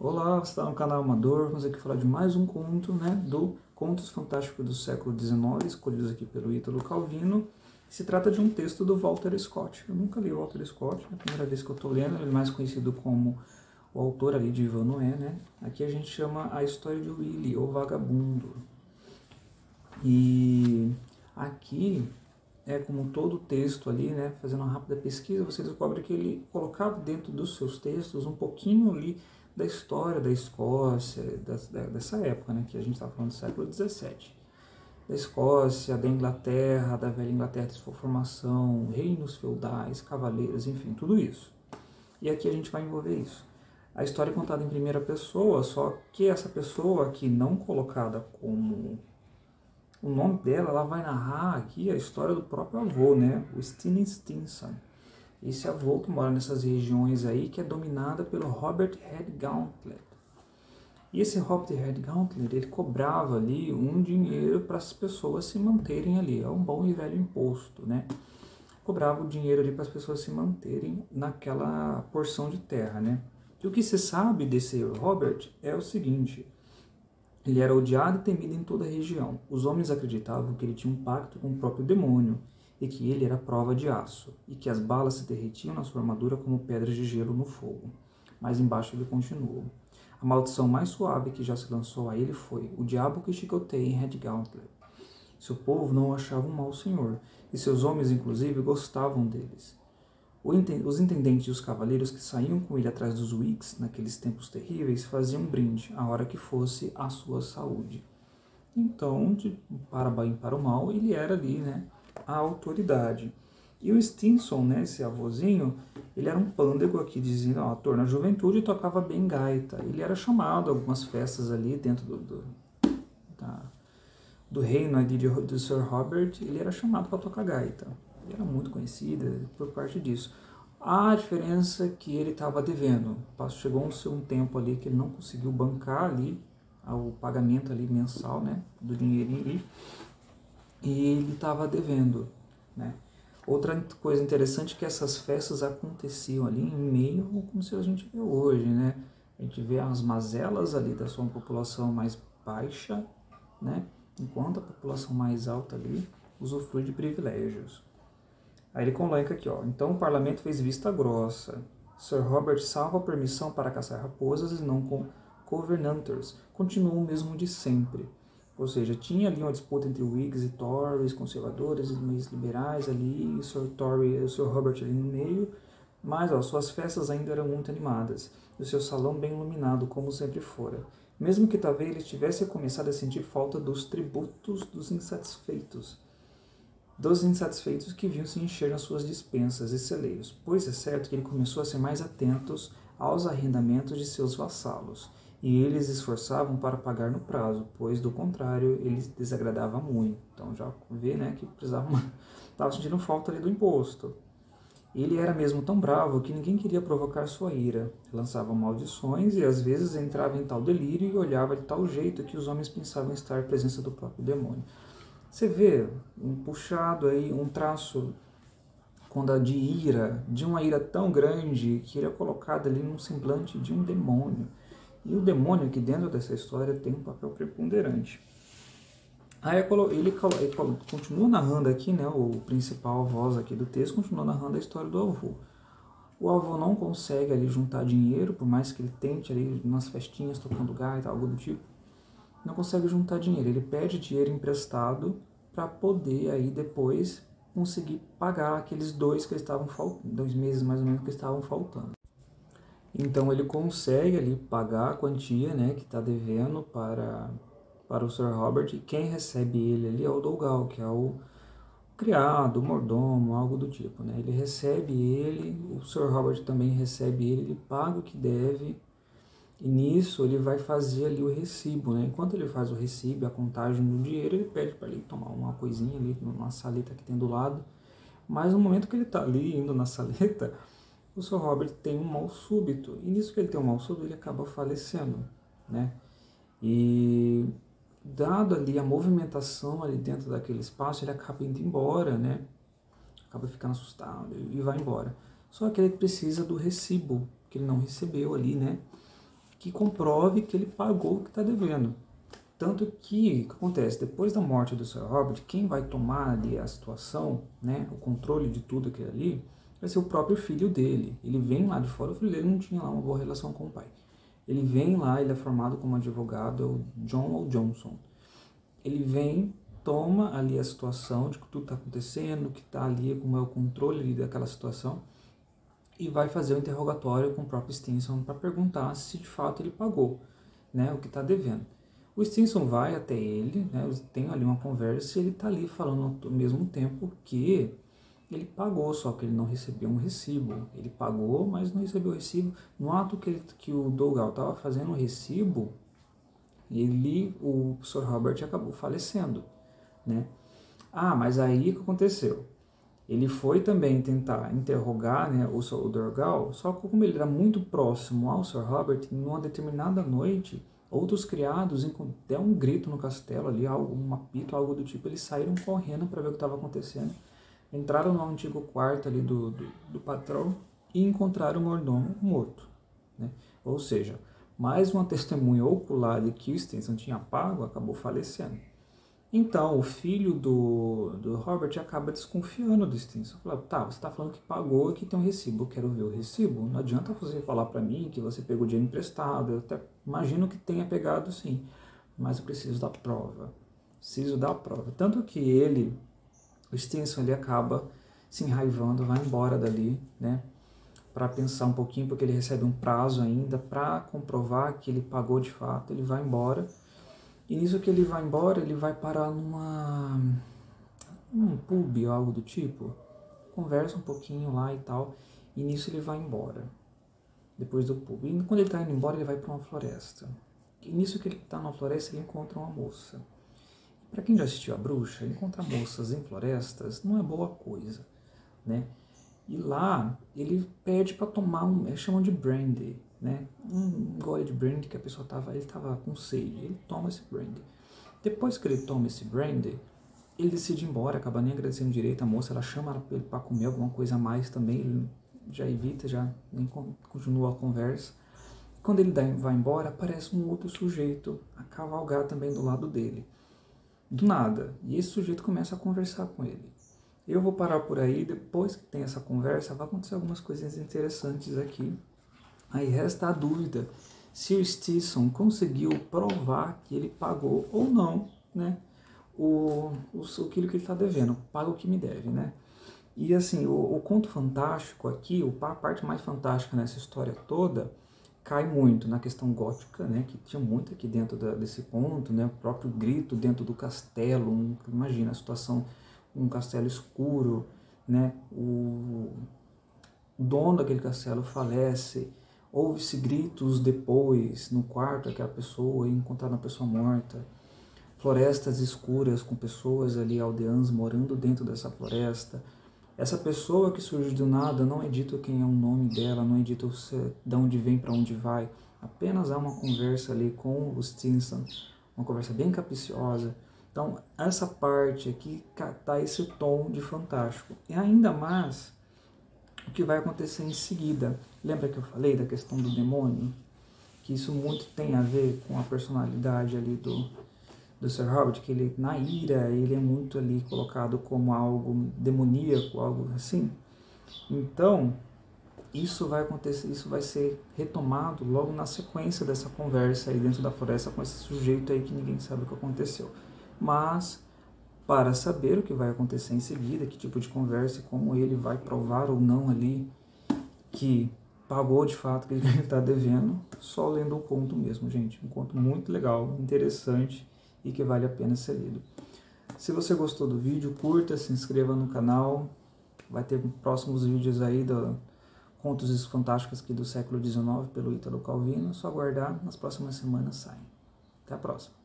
Olá, você está no canal Amador, vamos aqui falar de mais um conto, né, do Contos Fantásticos do século XIX, escolhidos aqui pelo Ítalo Calvino. Se trata de um texto do Walter Scott. Eu nunca li o Walter Scott, é a primeira vez que eu estou lendo, ele é mais conhecido como o autor ali de Ivan Noé, né? Aqui a gente chama a história de Willy, ou Vagabundo. E aqui é como todo texto ali, né, fazendo uma rápida pesquisa, você descobre que ele colocava dentro dos seus textos um pouquinho ali da história da Escócia, dessa época, né, que a gente está falando do século XVII. Da Escócia, da Inglaterra, da velha Inglaterra de sua formação, reinos feudais, cavaleiros, enfim, tudo isso. E aqui a gente vai envolver isso. A história é contada em primeira pessoa, só que essa pessoa aqui não colocada como o nome dela, ela vai narrar aqui a história do próprio avô, né? O Stine Stinson. Esse avô que mora nessas regiões aí, que é dominada pelo Robert Head Gauntlet. E esse Robert Head Gauntlet, ele cobrava ali um dinheiro para as pessoas se manterem ali. É um bom e velho imposto, né? Cobrava o dinheiro ali para as pessoas se manterem naquela porção de terra, né? E o que se sabe desse Robert é o seguinte: ele era odiado e temido em toda a região. Os homens acreditavam que ele tinha um pacto com o próprio demônio e que ele era prova de aço, e que as balas se derretiam na sua armadura como pedras de gelo no fogo. Mas embaixo ele continuou. A maldição mais suave que já se lançou a ele foi o diabo que chicoteia em Red Gauntlet. Seu povo não achava um mau senhor, e seus homens, inclusive, gostavam deles. Os intendentes e os cavaleiros que saíam com ele atrás dos Wicks naqueles tempos terríveis faziam um brinde, a hora que fosse a sua saúde. Então, de, para bem para o mal, ele era ali, né, a autoridade. E o Stinson, né, esse avôzinho, ele era um pândego aqui, dizendo, ó, ator na juventude tocava bem gaita. Ele era chamado a algumas festas ali dentro do, do, da, do reino ali de, de Sir Robert, ele era chamado para tocar gaita era muito conhecida por parte disso. A diferença é que ele estava devendo. Chegou um, um tempo ali que ele não conseguiu bancar ali o pagamento ali mensal, né, do dinheirinho ali, e ele estava devendo, né. Outra coisa interessante é que essas festas aconteciam ali em meio como se a gente vê hoje, né. A gente vê as mazelas ali da sua população mais baixa, né, enquanto a população mais alta ali usufrui de privilégios. Aí ele coloca aqui, ó. Então o parlamento fez vista grossa. Sir Robert salva a permissão para caçar raposas e não com governanters. Continuou o mesmo de sempre. Ou seja, tinha ali uma disputa entre Whigs e Tories, conservadores e meios liberais ali, o Sir, Tory, o Sir Robert ali no meio. Mas ó, suas festas ainda eram muito animadas, e o seu salão bem iluminado, como sempre fora. Mesmo que talvez ele tivesse começado a sentir falta dos tributos dos insatisfeitos dos insatisfeitos que vinham se encher nas suas dispensas e celeiros, pois é certo que ele começou a ser mais atentos aos arrendamentos de seus vassalos, e eles esforçavam para pagar no prazo, pois do contrário ele desagradava muito. Então já vê, né, que precisava, estava sentindo falta ali do imposto. Ele era mesmo tão bravo que ninguém queria provocar sua ira. Lançava maldições e às vezes entrava em tal delírio e olhava de tal jeito que os homens pensavam estar presença do próprio demônio. Você vê um puxado aí, um traço quando de ira, de uma ira tão grande que ele é colocado ali num semblante de um demônio. E o demônio aqui dentro dessa história tem um papel preponderante. Aí ele, continua narrando aqui, né, o principal voz aqui do texto continua narrando a história do avô. O avô não consegue ali juntar dinheiro, por mais que ele tente ali nas festinhas tocando gaita, algo do tipo não consegue juntar dinheiro. Ele pede dinheiro emprestado para poder aí depois conseguir pagar aqueles dois que estavam faltando, dois meses mais ou menos que estavam faltando. Então ele consegue ali pagar a quantia, né, que está devendo para para o Sir Robert e quem recebe ele ali é o Dougal, que é o criado, o mordomo, algo do tipo, né? Ele recebe ele, o Sir Robert também recebe ele, ele paga o que deve e nisso ele vai fazer ali o recibo, né? Enquanto ele faz o recibo, a contagem do dinheiro, ele pede para ele tomar uma coisinha ali numa saleta que tem do lado. Mas no momento que ele está ali indo na saleta, o Sr. Robert tem um mal súbito. E nisso que ele tem um mal súbito, ele acaba falecendo, né? E dado ali a movimentação ali dentro daquele espaço, ele acaba indo embora, né? Acaba ficando assustado e vai embora. Só que ele precisa do recibo que ele não recebeu ali, né? que comprove que ele pagou o que está devendo. Tanto que, o que acontece? Depois da morte do Sir Robert, quem vai tomar ali a situação, né, o controle de tudo aquilo ali, vai ser o próprio filho dele. Ele vem lá de fora, o filho dele não tinha lá uma boa relação com o pai. Ele vem lá, ele é formado como advogado, é o John ou Johnson. Ele vem, toma ali a situação de que tudo está acontecendo, que está ali, como é o controle daquela situação, e vai fazer o interrogatório com o próprio Stinson para perguntar se de fato ele pagou né, o que está devendo. O Stinson vai até ele, né, tem ali uma conversa e ele está ali falando ao mesmo tempo que ele pagou, só que ele não recebeu um recibo. Ele pagou, mas não recebeu o recibo. No ato que, ele, que o Dougal estava fazendo o recibo, ele, o Sr. Robert acabou falecendo, né? Ah, mas aí o que aconteceu? Ele foi também tentar interrogar né, o, o Dorgal, só que como ele era muito próximo ao Sr. Robert, em uma determinada noite, outros criados deram um grito no castelo ali, um apito, algo do tipo, eles saíram correndo para ver o que estava acontecendo, entraram no antigo quarto ali do, do, do patrão e encontraram o mordomo morto. Né? Ou seja, mais uma testemunha ocular de que o Stenson tinha pago acabou falecendo. Então, o filho do, do Robert acaba desconfiando do Stinson. Fala, tá, você está falando que pagou e que tem um recibo, eu quero ver o recibo. Não adianta você falar para mim que você pegou dinheiro emprestado. Eu até imagino que tenha pegado sim, mas eu preciso da prova. Preciso da prova. Tanto que ele, o Stinson, ele acaba se enraivando, vai embora dali, né? Para pensar um pouquinho, porque ele recebe um prazo ainda para comprovar que ele pagou de fato. Ele vai embora e nisso que ele vai embora, ele vai parar numa um pub ou algo do tipo. Conversa um pouquinho lá e tal. E nisso ele vai embora. Depois do pub. E quando ele está indo embora, ele vai para uma floresta. E nisso que ele está na floresta, ele encontra uma moça. Para quem já assistiu a bruxa, encontrar moças em florestas não é boa coisa, né? E lá ele pede para tomar um, eles chamam de brandy, né? Um gole de brandy que a pessoa tava, ele tava com sede, ele toma esse brandy. Depois que ele toma esse brandy, ele decide ir embora, acaba nem agradecendo direito a moça, ela chama ele para comer alguma coisa a mais também, ele já evita, já nem continua a conversa. Quando ele vai embora, aparece um outro sujeito a cavalgar também do lado dele. Do nada. E esse sujeito começa a conversar com ele. Eu vou parar por aí, depois que tem essa conversa, vai acontecer algumas coisas interessantes aqui Aí resta a dúvida se o Stisson conseguiu provar que ele pagou ou não né, o, o, aquilo que ele está devendo, paga o que me deve. Né? E assim, o, o conto fantástico aqui, a parte mais fantástica nessa história toda, cai muito na questão gótica, né, que tinha muito aqui dentro da, desse ponto, né, o próprio grito dentro do castelo, um, imagina a situação, um castelo escuro, né, o, dono daquele castelo falece, Ouve-se gritos depois no quarto daquela pessoa e encontrada a pessoa morta. Florestas escuras com pessoas ali, aldeãs, morando dentro dessa floresta. Essa pessoa que surge do nada, não é dito quem é o nome dela, não é dito de onde vem, para onde vai. Apenas há uma conversa ali com o Stinson, uma conversa bem capiciosa. Então, essa parte aqui dá esse tom de fantástico. E ainda mais o que vai acontecer em seguida. Lembra que eu falei da questão do demônio? Que isso muito tem a ver com a personalidade ali do, do Sir Robert, que ele, na ira, ele é muito ali colocado como algo demoníaco, algo assim. Então, isso vai acontecer, isso vai ser retomado logo na sequência dessa conversa aí dentro da floresta com esse sujeito aí que ninguém sabe o que aconteceu. Mas para saber o que vai acontecer em seguida, que tipo de conversa como ele vai provar ou não ali que pagou de fato que ele está devendo, só lendo o conto mesmo, gente. Um conto muito legal, interessante e que vale a pena ser lido. Se você gostou do vídeo, curta, se inscreva no canal. Vai ter próximos vídeos aí do Contos Fantásticos aqui do século XIX pelo Ítalo Calvino. Só aguardar, nas próximas semanas saem. Até a próxima.